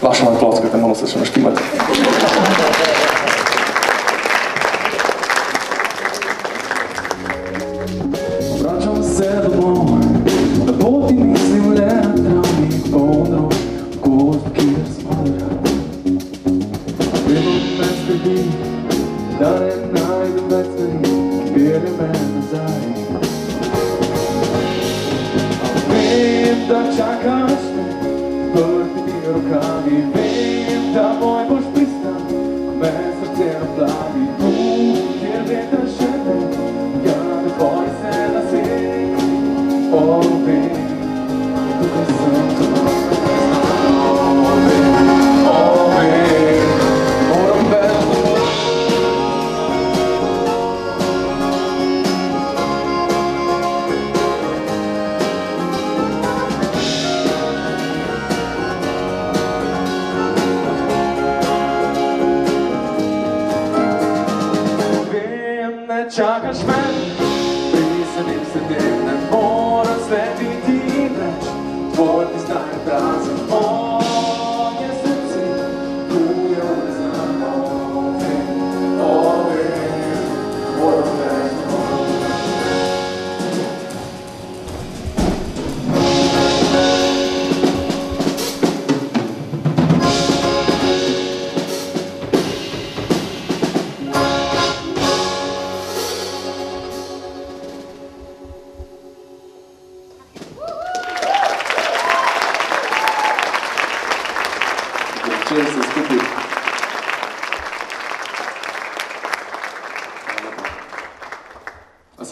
Larsen har ett glasskott hemma hos sig som.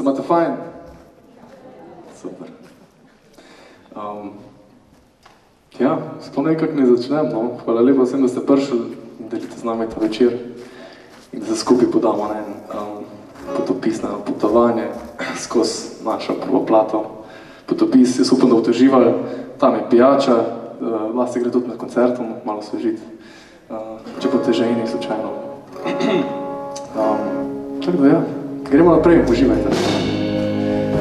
Imate fajn? Super. Um, ja, sploh nekako ne začnem, no. Hvala lepa vsem, da ste prišli delite z nami ta večer in da se skupaj podamo na en um, potopis na potovanje skozi našo prvo plato. Potopis, jaz upam, da boste uživali, tam je pijača, uh, lahko se gre tudi med koncertom, malo svežiti, uh, če boste žejni slučajno. Um, tako da ja, gremo naprej, uživajte.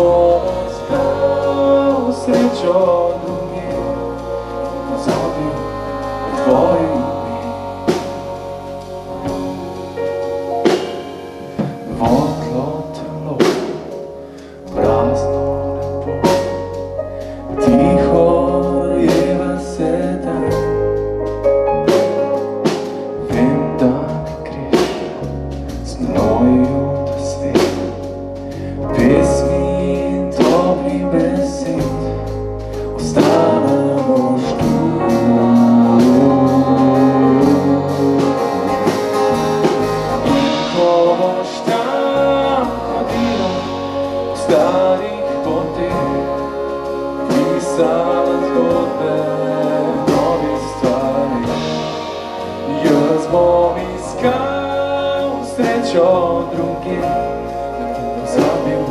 voz, cão, Senhor. sada zgodne mnogi stvari Jer smo iskao srećom drugim Da ti to zabiju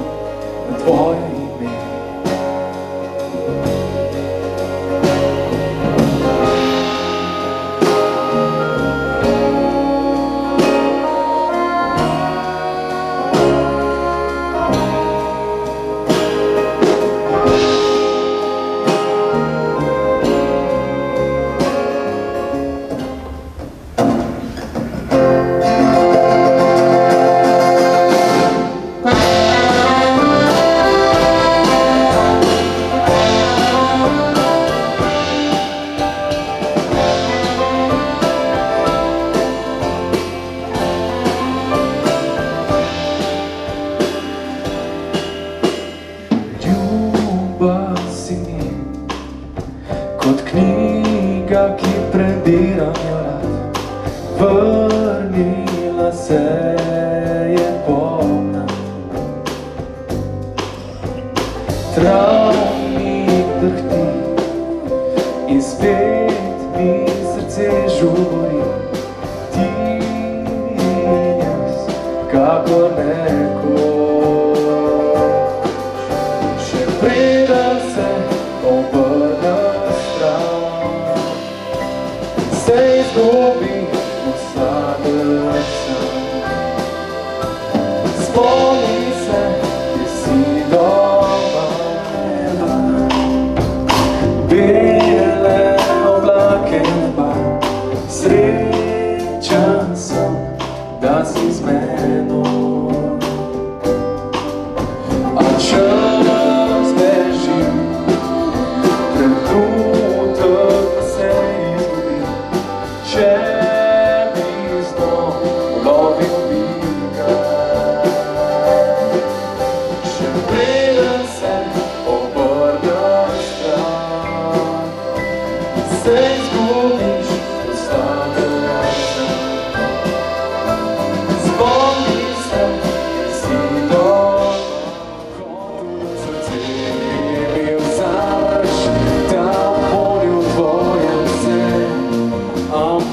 na tvoje kot knjiga, ki prebiram jo rad. Vrnila se je polna Travni drhti In spet mi srce žuri Ti in jaz, kakor Se izgubim v slabem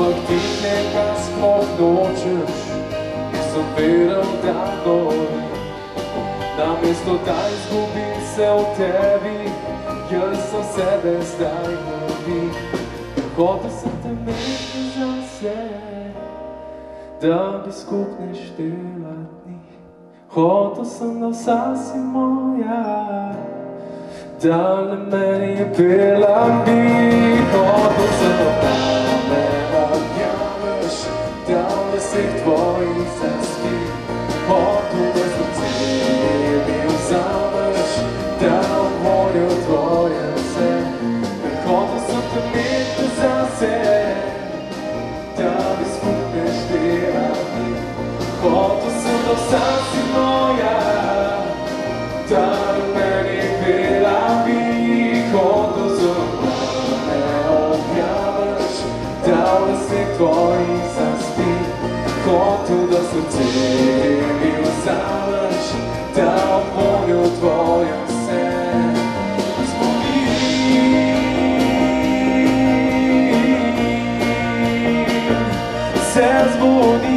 Ti nekaj sploh nočeš, nisem vedel, da gori. Namesto da izgubim se v tebi, jaz sem sebe zdaj gubi. Hotel sem te imeti zase, da bi skupne štela dni. Hotel sem, da vsa si moja, da le meni je pela bi. Hotel sem, da me objameš, Jesus. Hotel, da srce mi vzameš, da v voljo tvoje vse. Zbudi, se zbudi.